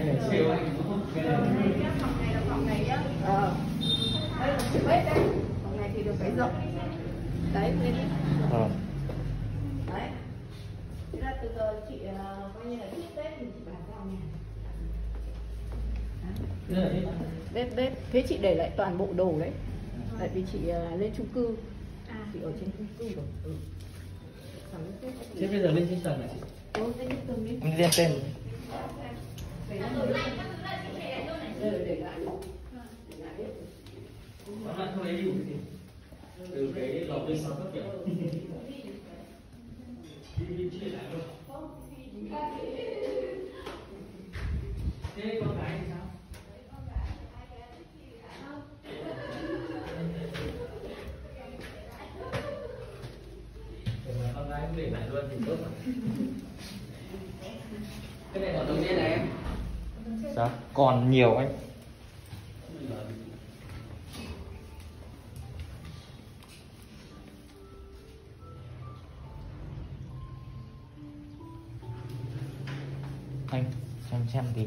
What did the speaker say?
cái này siêu cái này phòng này á ờ đây là chữ đấy phòng này thì được cái rộng đấy nên ờ đấy thế là từ giờ chị coi như là thiết tết thì chị bán vào nhà bếp bếp thế chị để lại toàn bộ đồ đấy tại vì chị lên chung cư à. chị ở trên chung cư rồi ừ. thế bây giờ lên trên tầng này chị lên trên tầng đi Tóm lại không lấy gì? Từ cái lò bên sau các kiểu. Đi đi chia lại luôn. Thế con gái thì sao? Để con gái cũng để lại luôn thì tốt rồi. Cái này còn đồng tiền này em. sao còn nhiều anh. Anh, xem xem tí.